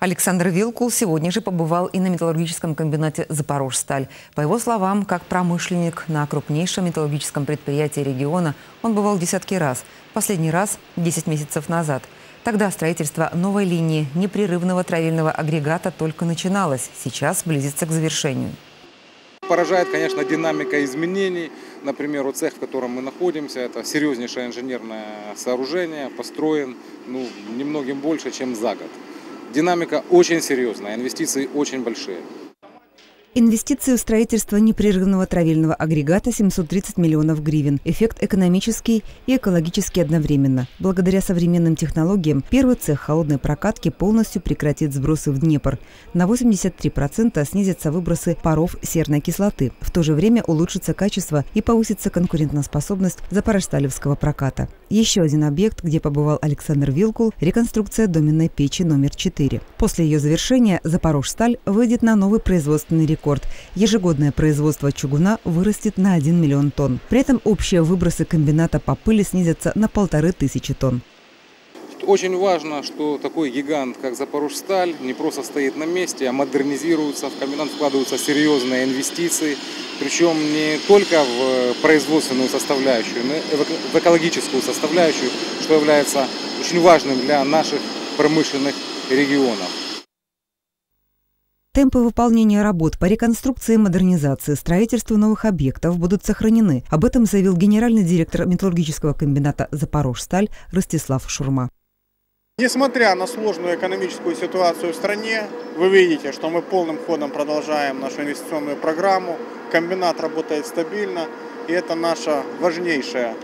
Александр Вилкул сегодня же побывал и на металлургическом комбинате «Запорожсталь». По его словам, как промышленник на крупнейшем металлургическом предприятии региона, он бывал десятки раз. Последний раз – 10 месяцев назад. Тогда строительство новой линии непрерывного травильного агрегата только начиналось. Сейчас близится к завершению. Поражает, конечно, динамика изменений. Например, у цех, в котором мы находимся, это серьезнейшее инженерное сооружение, построен ну, немногим больше, чем за год. Динамика очень серьезная, инвестиции очень большие. Инвестиции в строительство непрерывного травильного агрегата 730 миллионов гривен. Эффект экономический и экологический одновременно. Благодаря современным технологиям первый цех холодной прокатки полностью прекратит сбросы в Днепр. На 83% снизятся выбросы паров серной кислоты. В то же время улучшится качество и повысится конкурентоспособность запорожсталевского проката. Еще один объект, где побывал Александр Вилкул – реконструкция доменной печи номер 4. После ее завершения Запорожсталь выйдет на новый производственный рекорд. Ежегодное производство чугуна вырастет на 1 миллион тонн. При этом общие выбросы комбината по пыли снизятся на полторы тысячи тонн. Очень важно, что такой гигант, как Запорожсталь, не просто стоит на месте, а модернизируется, в комбинат вкладываются серьезные инвестиции, причем не только в производственную составляющую, но и в экологическую составляющую, что является очень важным для наших промышленных регионов. Темпы выполнения работ по реконструкции и модернизации, строительству новых объектов будут сохранены. Об этом заявил генеральный директор металлургического комбината «Запорожсталь» Ростислав Шурма. Несмотря на сложную экономическую ситуацию в стране, вы видите, что мы полным ходом продолжаем нашу инвестиционную программу. Комбинат работает стабильно, и это наша важнейшая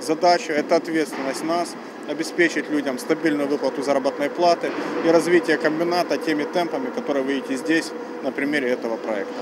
задача, это ответственность нас – обеспечить людям стабильную выплату заработной платы и развитие комбината теми темпами, которые вы видите здесь на примере этого проекта.